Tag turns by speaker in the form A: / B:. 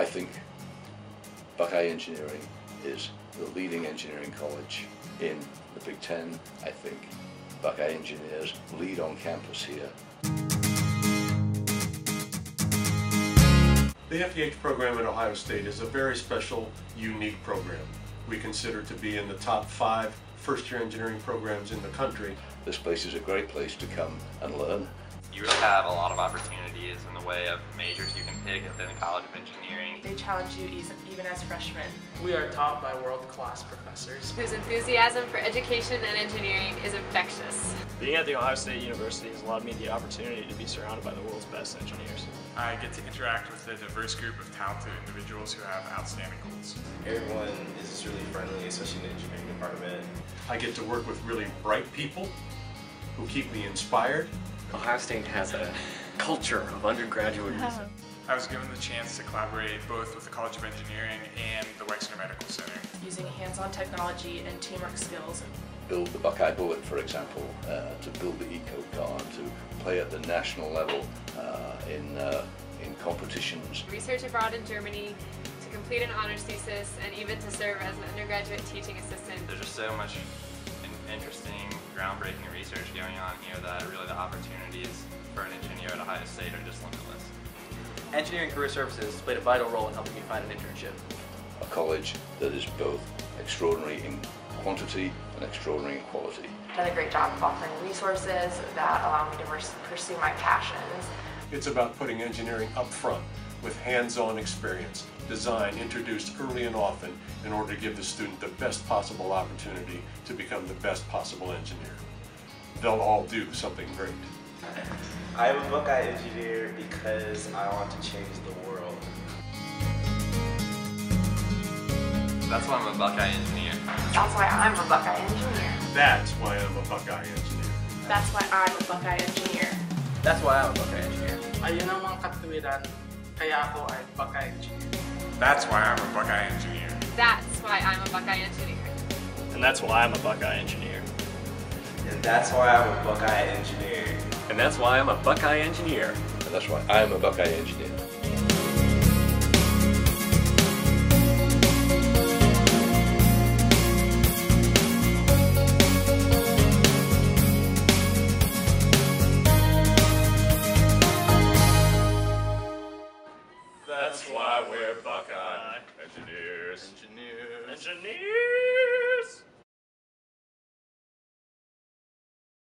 A: I think Buckeye Engineering is the leading engineering college in the Big Ten. I think Buckeye Engineers lead on campus here.
B: The FEH program at Ohio State is a very special, unique program. We consider to be in the top five first-year engineering programs in the country.
A: This place is a great place to come and learn.
C: You really have a lot of opportunities in the way of majors you can pick within the College of Engineering.
D: They challenge you even as freshmen.
E: We are taught by world-class professors.
F: Whose enthusiasm for education and engineering is infectious.
G: Being at the Ohio State University has allowed me the opportunity to be surrounded by the world's best engineers.
H: I get to interact with a diverse group of talented individuals who have outstanding goals.
I: Everyone is just really friendly, especially in the engineering department.
B: I get to work with really bright people who keep me inspired.
J: Ohio State has a culture of undergraduates.
H: I was given the chance to collaborate both with the College of Engineering and the Wexner Medical Center.
D: Using hands-on technology and teamwork skills.
A: Build the Buckeye Bullet, for example, uh, to build the Eco Car, to play at the national level uh, in, uh, in competitions.
F: Research abroad in Germany, to complete an honors thesis, and even to serve as an undergraduate teaching assistant.
C: There's just so much interesting, groundbreaking research going on here that really the opportunities for an engineer at Ohio State are just limitless.
E: Engineering Career Services played a vital role in helping me find an internship.
A: A college that is both extraordinary in quantity and extraordinary in quality.
K: Done a great job of offering resources that allow me to pursue my passions.
B: It's about putting engineering up front with hands-on experience, design introduced early and often in order to give the student the best possible opportunity to become the best possible engineer. They'll all do something great.
I: I'm a Buckeye engineer because I want to change the world.
C: That's why I'm a Buckeye engineer.
K: That's why I'm a Buckeye engineer.
B: That's why I'm a Buckeye engineer.
D: That's why I'm a Buckeye engineer.
E: That's why I'm a Buckeye engineer.
L: Ayun ang mga katuwiran, kaya ako ay Buckeye engineer.
H: That's why I'm a Buckeye engineer.
F: That's why I'm a Buckeye engineer.
G: And that's why I'm a Buckeye engineer.
I: And that's why I'm a Buckeye engineer.
J: And that's why I'm a Buckeye engineer.
A: And that's why I'm a Buckeye engineer.
G: That's why we're Buckeye engineers.
C: Engineers.
G: Engineers.